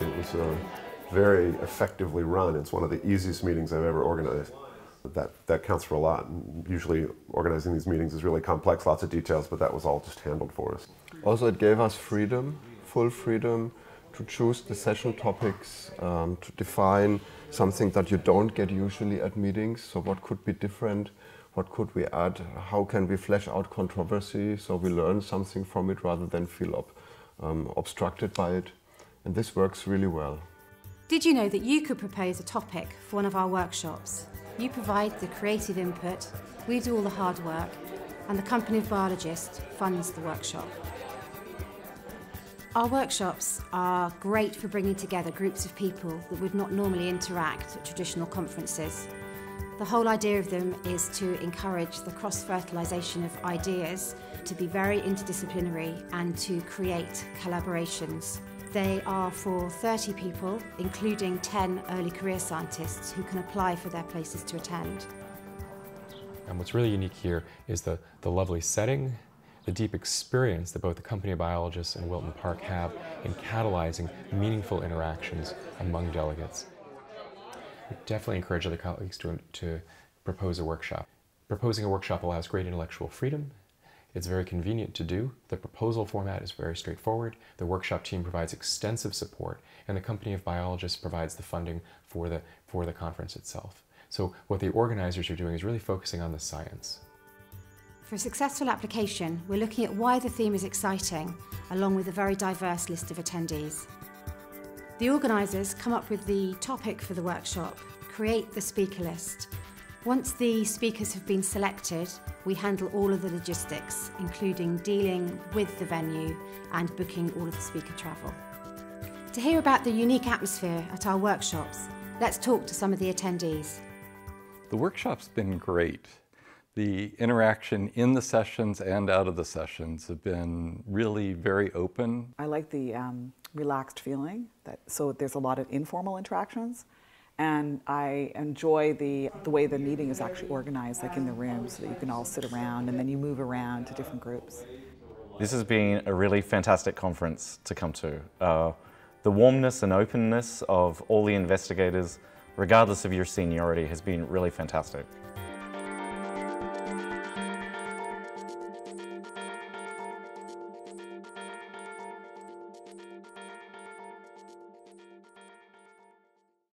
uh, very effectively run. It's one of the easiest meetings I've ever organized. That, that counts for a lot. Usually organizing these meetings is really complex, lots of details, but that was all just handled for us. Also, it gave us freedom, full freedom to choose the session topics, um, to define something that you don't get usually at meetings. So, what could be different? What could we add? How can we flesh out controversy so we learn something from it rather than feel ob um, obstructed by it? And this works really well. Did you know that you could propose a topic for one of our workshops? You provide the creative input, we do all the hard work, and the company of biologists funds the workshop. Our workshops are great for bringing together groups of people that would not normally interact at traditional conferences. The whole idea of them is to encourage the cross-fertilisation of ideas, to be very interdisciplinary and to create collaborations. They are for 30 people, including 10 early career scientists who can apply for their places to attend. And what's really unique here is the, the lovely setting, the deep experience that both the company of biologists and Wilton Park have in catalyzing meaningful interactions among delegates. We definitely encourage other colleagues to, to propose a workshop. Proposing a workshop allows great intellectual freedom it's very convenient to do. The proposal format is very straightforward. The workshop team provides extensive support, and the company of biologists provides the funding for the, for the conference itself. So what the organizers are doing is really focusing on the science. For a successful application, we're looking at why the theme is exciting, along with a very diverse list of attendees. The organisers come up with the topic for the workshop, create the speaker list, once the speakers have been selected, we handle all of the logistics, including dealing with the venue and booking all of the speaker travel. To hear about the unique atmosphere at our workshops, let's talk to some of the attendees. The workshop's been great. The interaction in the sessions and out of the sessions have been really very open. I like the um, relaxed feeling, that, so there's a lot of informal interactions and I enjoy the, the way the meeting is actually organized, like in the room, so that you can all sit around and then you move around to different groups. This has been a really fantastic conference to come to. Uh, the warmness and openness of all the investigators, regardless of your seniority, has been really fantastic.